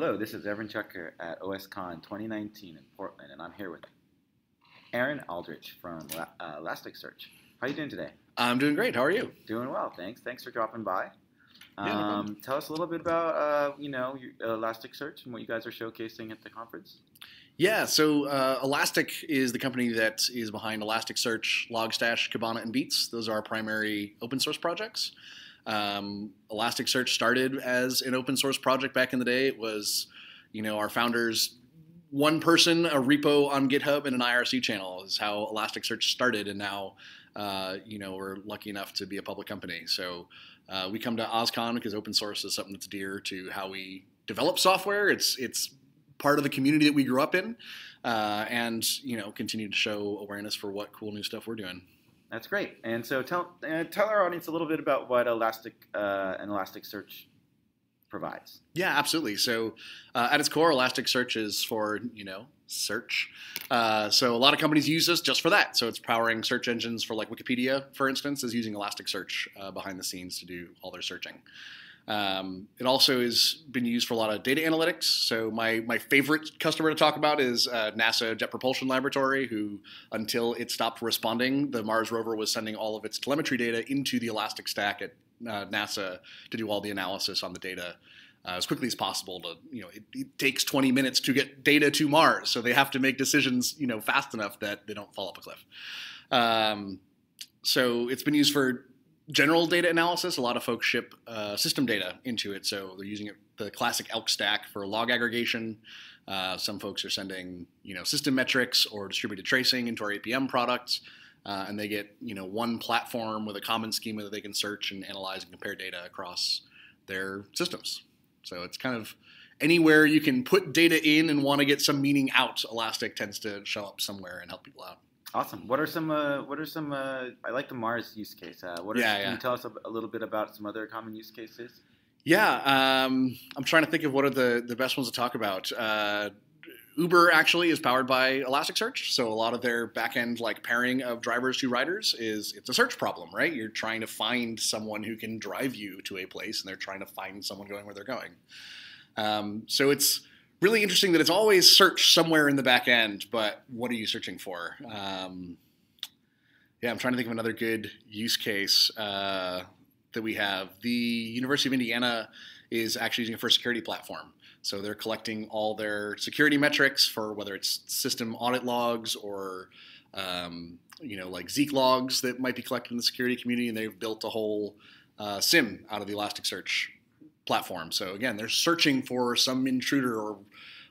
Hello, this is Evan Chucker at OSCon 2019 in Portland, and I'm here with Aaron Aldrich from uh, Elasticsearch. How are you doing today? I'm doing great. How are you? Doing well, thanks. Thanks for dropping by. Yeah, Um, tell us a little bit about uh, you know your Elasticsearch and what you guys are showcasing at the conference. Yeah, so uh, Elastic is the company that is behind Elasticsearch, Logstash, Kibana, and Beats. Those are our primary open source projects. Um, Elasticsearch started as an open source project back in the day. It was, you know, our founders, one person, a repo on GitHub, and an IRC channel is how Elasticsearch started, and now, uh, you know, we're lucky enough to be a public company. So uh, we come to OSCON because open source is something that's dear to how we develop software. It's it's part of the community that we grew up in, uh, and you know, continue to show awareness for what cool new stuff we're doing. That's great. And so tell uh, tell our audience a little bit about what Elastic uh, and Elasticsearch provides. Yeah, absolutely. So, uh, at its core, Elasticsearch is for you know search. Uh, so a lot of companies use this just for that. So it's powering search engines for like Wikipedia, for instance, is using Elasticsearch uh, behind the scenes to do all their searching. Um, it also has been used for a lot of data analytics. So my my favorite customer to talk about is uh, NASA Jet Propulsion Laboratory, who until it stopped responding, the Mars rover was sending all of its telemetry data into the Elastic Stack at uh, NASA to do all the analysis on the data. Uh, as quickly as possible to you know it, it, takes 20 minutes to get data to mars so they have to make decisions you know fast enough that they don't fall off a cliff um, so it's been used for general data analysis. A lot of folks ship uh, system data into it, so they're using it, the classic ELK stack for log aggregation. Uh, some folks are sending you know system metrics or distributed tracing into our APM products, uh, and they get you know one platform with a common schema that they can search and analyze and compare data across their systems. So it's kind of anywhere you can put data in and want to get some meaning out, Elastic tends to show up somewhere and help people out. Awesome. What are some? Uh, what are some? Uh, I like the Mars use case. Uh, what are, Yeah, Can you tell us a, a little bit about some other common use cases? Yeah, um, I'm trying to think of what are the, the best ones to talk about. Uh, Uber actually is powered by Elasticsearch, so a lot of their backend like pairing of drivers to riders is it's a search problem, right? You're trying to find someone who can drive you to a place, and they're trying to find someone going where they're going. Um, so it's really interesting that it's always search somewhere in the back end, but what are you searching for? Um, yeah, I'm trying to think of another good use case uh, that we have. The University of Indiana is actually using it for a security platform. So they're collecting all their security metrics for whether it's system audit logs or um, you know like Zeek logs that might be collected in the security community, and they've built a whole uh, SIEM out of the Elasticsearch platform. So again, they're searching for some intruder or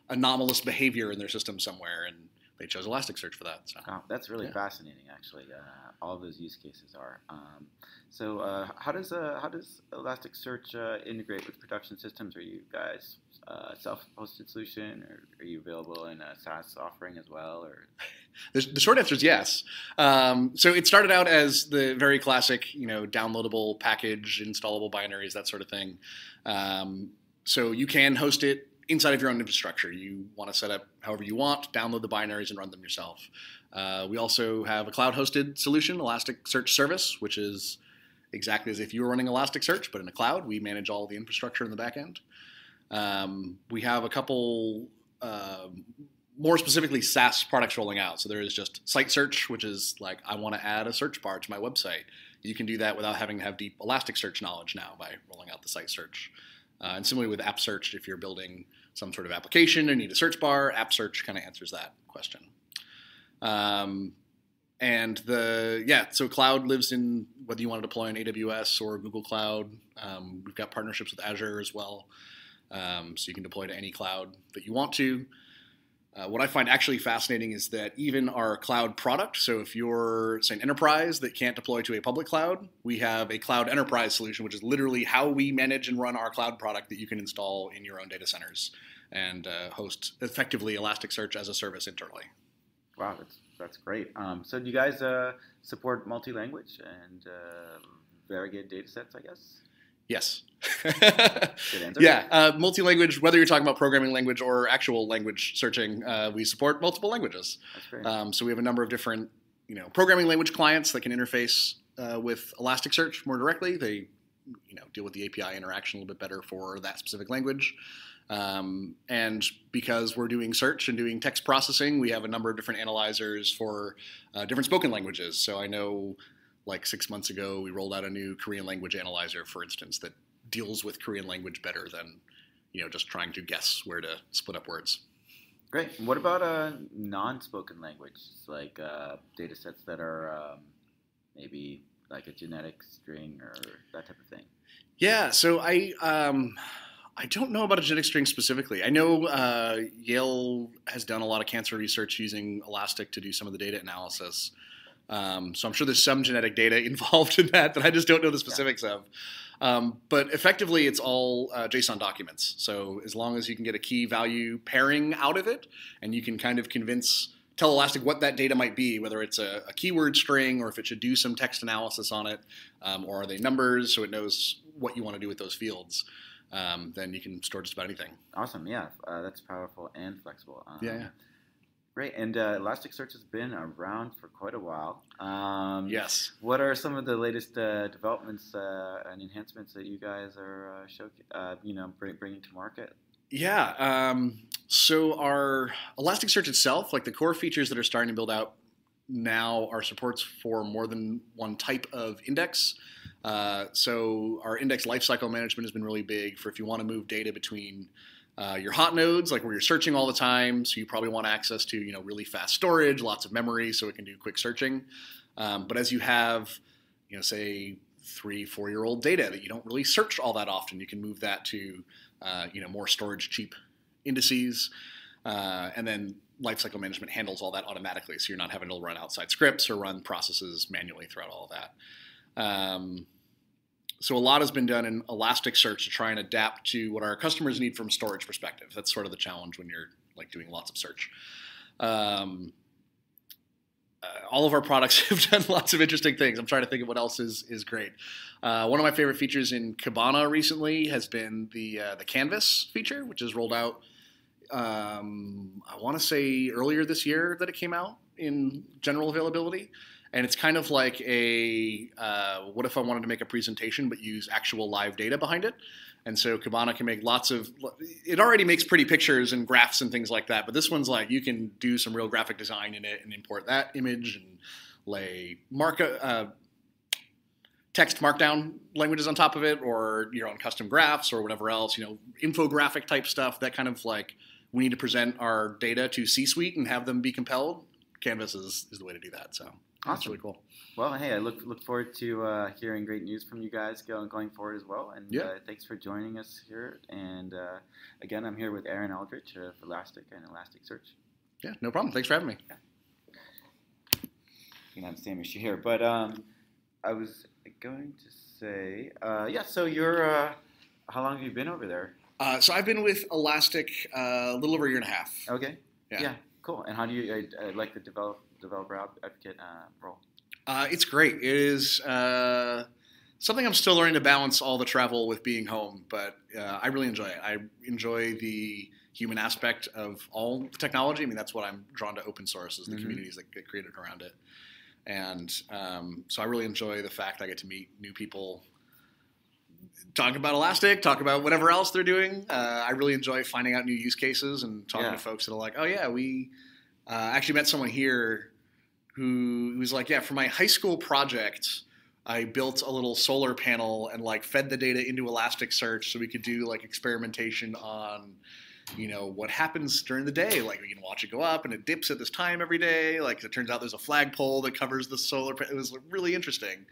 anomalous behavior in their system somewhere, and they chose Elasticsearch for that. So. Oh, that's really Yeah. fascinating, actually. Uh, all of those use cases are. Um, so, uh, how does uh, how does Elasticsearch uh, integrate with production systems? Are you guys uh, self-hosted solution, or are you available in a SaaS offering as well? Or The, the short answer is yes. Um, so it started out as the very classic, you know, downloadable package, installable binaries, that sort of thing. Um, so you can host it inside of your own infrastructure. You want to set up however you want, download the binaries, and run them yourself. Uh, we also have a cloud-hosted solution, Elasticsearch Service, which is exactly as if you were running Elasticsearch, but in a cloud. We manage all the infrastructure in the back end. Um, we have a couple um more specifically SaaS products rolling out. So there is just site search, which is like I want to add a search bar to my website. You can do that without having to have deep Elasticsearch knowledge now by rolling out the site search. Uh, and similarly with app search, if you're building some sort of application and need a search bar, app search kind of answers that question. Um, and the yeah, so cloud lives in whether you want to deploy on AWS or Google Cloud. Um, we've got partnerships with Azure as well, um, so you can deploy to any cloud that you want to. Uh, what I find actually fascinating is that even our cloud product, so if you're, say, an enterprise that can't deploy to a public cloud, we have a cloud enterprise solution, which is literally how we manage and run our cloud product that you can install in your own data centers and uh, host effectively Elasticsearch as a service internally. wow, that's that's great. Um, so, do you guys uh, support multi-language and uh, variegated data sets? I guess. Yes. Yeah, uh, multi-language. Whether you're talking about programming language or actual language searching, uh, we support multiple languages. Um, so we have a number of different, you know, programming language clients that can interface uh, with Elasticsearch more directly. They, you know, deal with the API interaction a little bit better for that specific language. Um, and because we're doing search and doing text processing, we have a number of different analyzers for uh, different spoken languages. So I know, like six months ago, we rolled out a new Korean language analyzer, for instance, that deals with Korean language better than you know just trying to guess where to split up words. Great. What about uh, non-spoken language, like uh, data sets that are um, maybe like a genetic string or that type of thing? Yeah. So I um, I don't know about a genetic string specifically. I know uh, Yale has done a lot of cancer research using Elastic to do some of the data analysis. Um, so I'm sure there's some genetic data involved in that that I just don't know the specifics yeah. of. Um, but effectively, it's all uh, JSON documents. So as long as you can get a key value pairing out of it, and you can kind of convince tell Elastic what that data might be, whether it's a, a keyword string or if it should do some text analysis on it, um, or are they numbers so it knows what you want to do with those fields. Um, then you can store just about anything. Awesome, yeah, uh, that's powerful and flexible. Um, yeah, yeah. Great, and uh, Elasticsearch has been around for quite a while. Um, yes. What are some of the latest uh, developments uh, and enhancements that you guys are uh, show, uh, you know, bring, bringing to market? Yeah. Um, so our Elasticsearch itself, like the core features that are starting to build out now, are supports for more than one type of index. Uh, so our index lifecycle management has been really big for if you want to move data between uh, your hot nodes, like where you're searching all the time, so you probably want access to you know really fast storage, lots of memory, so it can do quick searching. Um, but as you have, you know, say three, four year old data that you don't really search all that often, you can move that to uh, you know more storage cheap indices, uh, and then lifecycle management handles all that automatically, so you're not having to run outside scripts or run processes manually throughout all of that. Um, so a lot has been done in Elasticsearch to try and adapt to what our customers need from a storage perspective. That's sort of the challenge when you're like doing lots of search. Um, uh, all of our products have done lots of interesting things. I'm trying to think of what else is is great. Uh, one of my favorite features in Kibana recently has been the uh, the Canvas feature, which is rolled out. Um, I want to say earlier this year that it came out in general availability and it's kind of like a uh, what if I wanted to make a presentation but use actual live data behind it. And so Kibana can make lots of. It already makes pretty pictures and graphs and things like that. But this one's like you can do some real graphic design in it and import that image and lay mark uh, text markdown languages on top of it, or your own custom graphs or whatever else. You know, infographic type stuff. That kind of like we need to present our data to C-suite and have them be compelled. Canvas is, is the way to do that. So Awesome. That's really cool. Well, hey, I look look forward to uh, hearing great news from you guys going going forward as well. And yeah. uh, thanks for joining us here. And uh, again, I'm here with Aaron Aldrich of Elastic and Elasticsearch. Yeah, no problem. Thanks for having me. Yeah. You know, I'm Sam issue here, but um, I was going to say, uh, yeah. So you're, uh, how long have you been over there? Uh, so I've been with Elastic a little over a year and a half. Okay. Yeah. yeah cool. And how do you like the develop developer advocate uh, role? Uh, it's great. It is uh, something I'm still learning to balance all the travel with being home, but uh, I really enjoy it. I enjoy the human aspect of all the technology. I mean, that's what I'm drawn to open source is the mm-hmm. communities that get created around it. And um, so I really enjoy the fact I get to meet new people, talk about Elastic, talk about whatever else they're doing. Uh, I really enjoy finding out new use cases and talking yeah. to folks that are like, oh yeah, we uh, actually met someone here who was like, yeah, for my high school project, I built a little solar panel and like fed the data into Elasticsearch so we could do like experimentation on, you know, what happens during the day. Like we can watch it go up and it dips at this time every day. Like it turns out there's a flagpole that covers the solar. It was really interesting.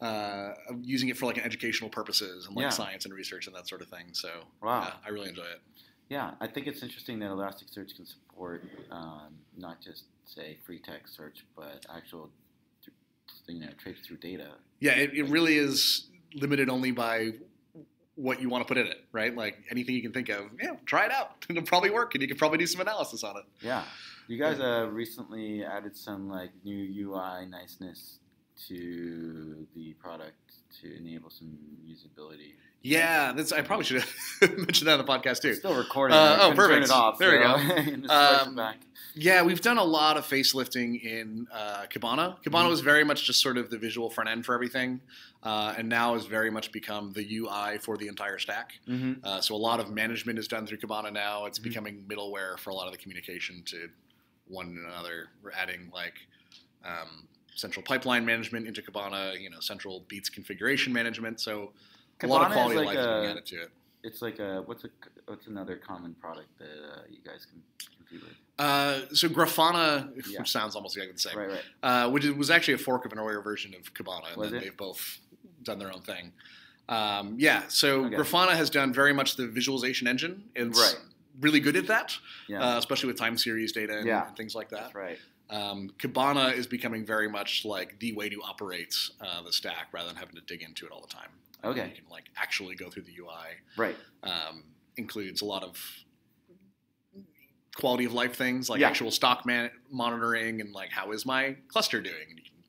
Uh, using it for like an educational purposes and like yeah. science and research and that sort of thing. So wow, yeah, I really enjoy it. Yeah, I think it's interesting that Elasticsearch can support um, not just say free text search, but actual you know trace through data. Yeah, it, it really is limited only by what you want to put in it, right? Like anything you can think of, yeah, try it out. It'll probably work, and you can probably do some analysis on it. Yeah, you guys uh, recently added some like new UI niceness to the product to enable some usability. Yeah, that's, I probably should have mentioned that on the podcast too. It's still recording. Uh, oh, couldn't Turn perfect. it off. There we go. you can just slice it Um. Yeah, we've done a lot of facelifting in uh, Kibana. Kibana Mhm. was very much just sort of the visual front end for everything, uh, and now has very much become the UI for the entire stack. Mm-hmm. Uh, so a lot of management is done through Kibana now. It's Mhm. becoming middleware for a lot of the communication to one another. We're adding like um, central pipeline management into Kibana, you know, central beats configuration management. So a lot of Kibana quality like life a- added to it. It's like a what's a what's another common product that uh, you guys can compete with? Uh, so Grafana, Yeah. which sounds almost like the same, Right, right. uh, which was actually a fork of an earlier version of Kibana, and Was then it? they've both done their own thing. Um, yeah, so Okay. Grafana has done very much the visualization engine. It's Right. really good at that, Yeah, uh, especially with time series data and, Yeah. and things like that. that's right. Um, Kibana is becoming very much like the way to operate uh, the stack rather than having to dig into it all the time. Okay. you can like actually go through the UI. Right. Um, includes a lot of quality of life things like Yeah. actual stock man- monitoring and like how is my cluster doing, and you can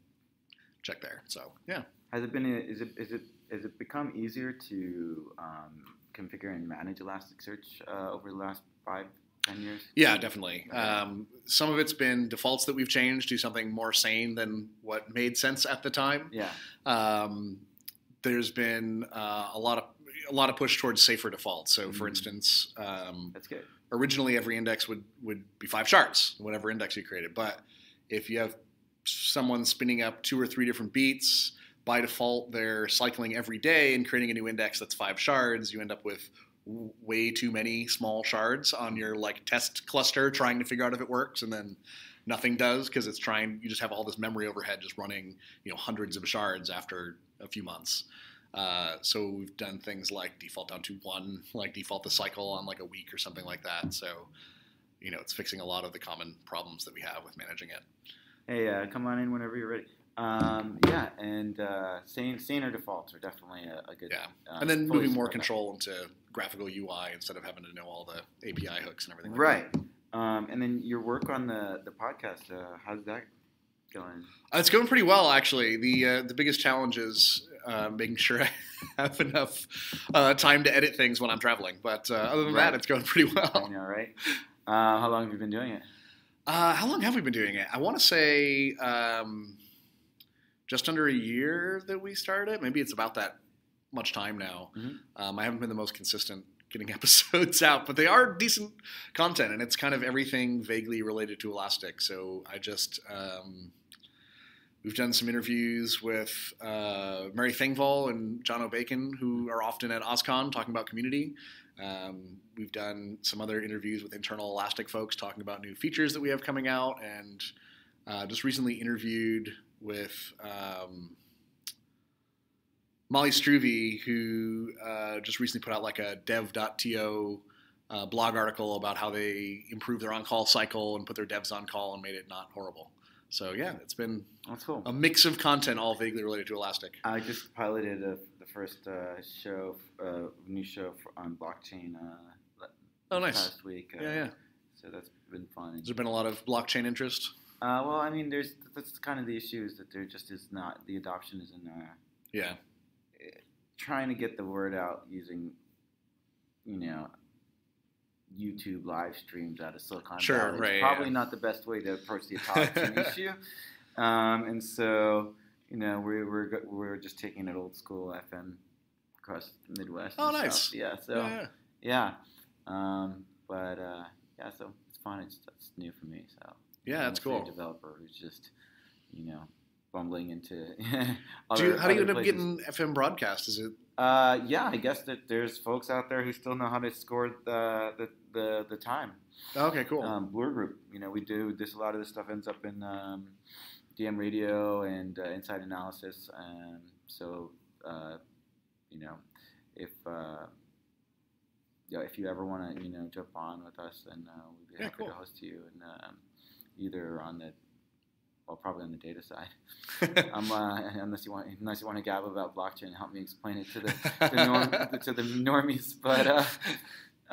check there. So yeah, Has it been? Is it? Is it? Has it become easier to um, configure and manage Elasticsearch uh, over the last five, ten years? yeah, definitely. Okay. Um, some of it's been defaults that we've changed to something more sane than what made sense at the time. Yeah. um, there's been uh, a lot of a lot of push towards safer defaults. So, for Mhm. instance, um, That's good. originally every index would would be five shards, whatever index you created. But if you have someone spinning up two or three different beats, by default they're cycling every day and creating a new index that's five shards. You end up with way too many small shards on your like test cluster trying to figure out if it works and then nothing does because it's trying you just have all this memory overhead just running you know hundreds of shards after a few months uh, so we've done things like default down to one like default the cycle on like a week or something like that so you know it's fixing a lot of the common problems that we have with managing it Hey, uh, come on in whenever you're ready. Um, yeah, and uh, sane, saner defaults are definitely a, a good. Yeah. uh, and then moving more control into graphical ui instead of having to know all the api hooks and everything like Right. Um, and then your work on the the podcast. Uh, how's that going? Uh, It's going pretty well, actually. The uh, the biggest challenge is uh, making sure I have enough uh, time to edit things when I'm traveling. But uh, other than Right. that, it's going pretty I well. know, right? Uh, how long have you been doing it? Uh, how long have we been doing it? I want to say um, just under a year that we started. Maybe it's about that much time now. Mhm. Um, I haven't been the most consistent getting episodes out, but they are decent content, and it's kind of everything vaguely related to Elastic. So I just um, we've done some interviews with uh, Mary Thengvall and Jono Bacon, who are often at OSCON talking about community. Um, we've done some other interviews with internal Elastic folks talking about new features that we have coming out, and uh, just recently interviewed with um, Molly Struve, who uh, just recently put out like a dev.to uh, blog article about how they improved their on-call cycle and put their devs on call and made it not horrible. So yeah, it's been That's cool. a mix of content, all vaguely related to Elastic. I just piloted a, the first uh, show, uh, new show for, on blockchain. Uh, Oh, nice. Past week. Uh, Yeah, yeah. So that's been fun. Has there been a lot of blockchain interest? Uh, well, I mean, there's that's kind of the issue is that there just is not the adoption isn't uh, Yeah, trying to get the word out using, you know, YouTube live streams out of Silicon Sure, Valley. It's right, probably yeah. not the best way to approach the adoption issue. Um, and so, you know, we're we're we're just taking it old school FM across the Midwest. Oh, and stuff. nice. Yeah. So yeah, yeah. Um, but uh, yeah, so it's fun. It's that's new for me. So Yeah, I'm that's cool. Developer who's just, you know, bumbling into. Do other, you, how do you end up places. getting FM broadcast? Is it Uh, yeah, I guess that there's folks out there who still know how to score the the the, the time. okay? Cool. Um, Bloor Group, you know, we do this. A lot of this stuff ends up in um, DM Radio and uh, Inside Analysis. Um, so, uh, you know, if uh, yeah, if you ever want to, you know, jump on with us, then uh, we'd be Yeah, happy cool. to host you, and um, either on the well, probably on the data side. Um, uh, unless you want, unless you want to gab about blockchain and help me explain it to the, the norm, to the normies. But uh,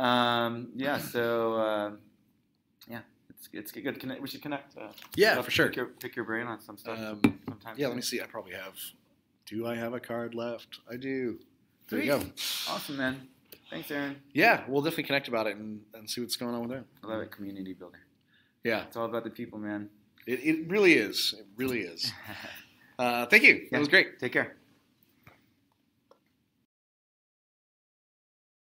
um, yeah, so uh, yeah, it's it's good. Connect, we should connect. Uh, yeah, for sure. Pick your, pick your brain on some stuff. Um, sometime. yeah, let me see. I probably have. Do I have a card left? I do. there you go. Awesome, man. Thanks, Aaron. Yeah, we'll definitely connect about it and, and see what's going on with that. I love it, community builder. Yeah, It's all about the people, man. it, it really is. It really is. Uh, thank you. That was great. Take care.